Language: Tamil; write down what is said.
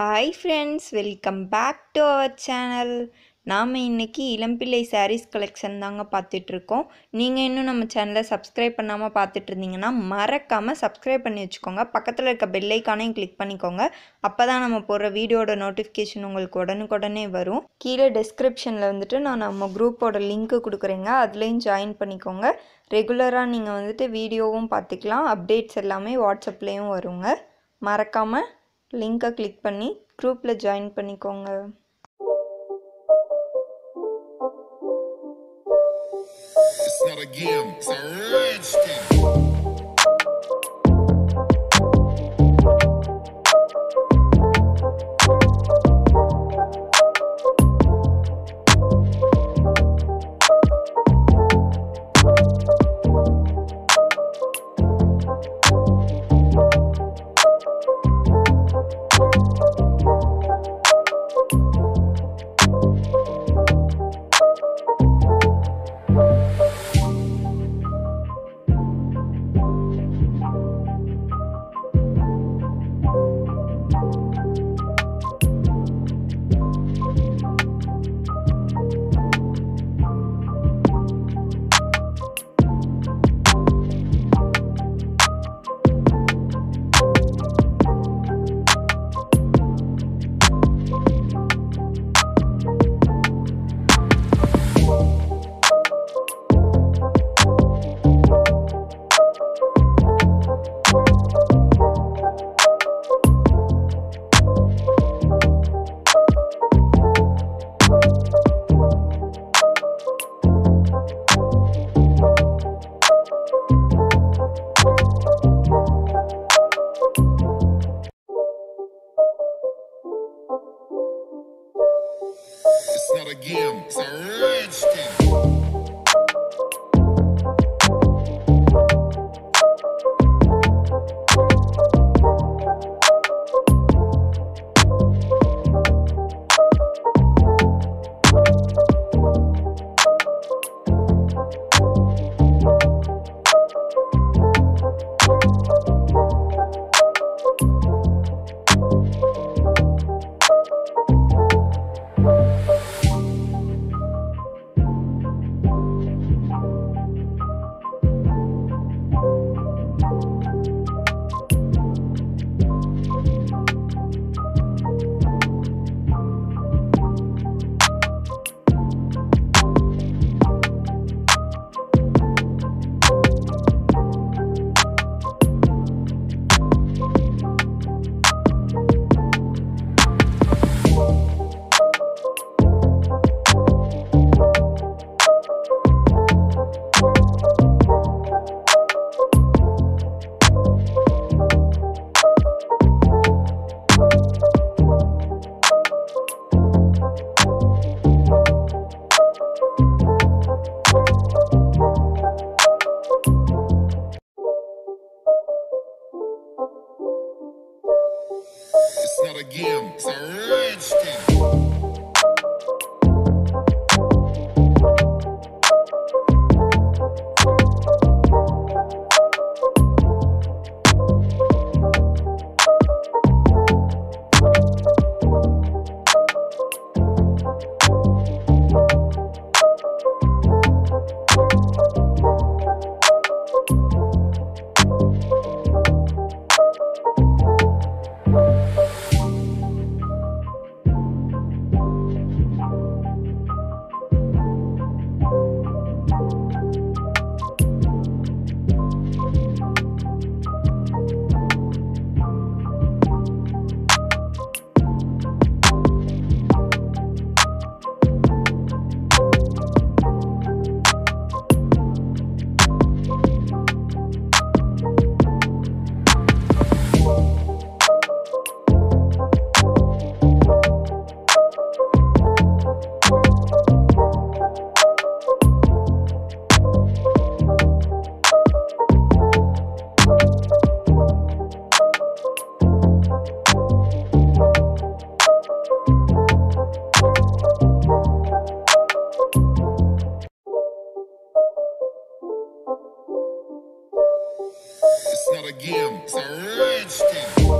Hi friends welcome back to our channel நாம் இன்னைக்கு இளம்பிள்ளை சாரீஸ் கலெக்ஷன் தாங்க பார்த்துட்ருக்கோம். நீங்கள் இன்னும் நம்ம சேனலை சப்ஸ்கிரைப் பண்ணாமல் பார்த்துட்டு இருந்தீங்கன்னா மறக்காமல் சப்ஸ்கிரைப் பண்ணி வச்சுக்கோங்க. பக்கத்தில் இருக்க பெல்லைக்கானையும் கிளிக் பண்ணிக்கோங்க. அப்போ தான் நம்ம போடுற வீடியோட நோட்டிஃபிகேஷன் உங்களுக்கு உடனுக்குடனே வரும். கீழே டெஸ்கிரிப்ஷனில் வந்துட்டு நான் நம்ம குரூப்போட லிங்க்கு கொடுக்குறேங்க. அதுலேயும் ஜாயின் பண்ணிக்கோங்க. ரெகுலராக நீங்கள் வந்துட்டு வீடியோவும் பார்த்துக்கலாம். அப்டேட்ஸ் எல்லாமே வாட்ஸ்அப்லேயும் வருங்க. மறக்காமல் லிங்கை கிளிக் பண்ணி குரூப்பில் ஜாயின் பண்ணிக்கோங்க It's not a game, it's a rich thing. again. It's a redskins. game. It's a rich.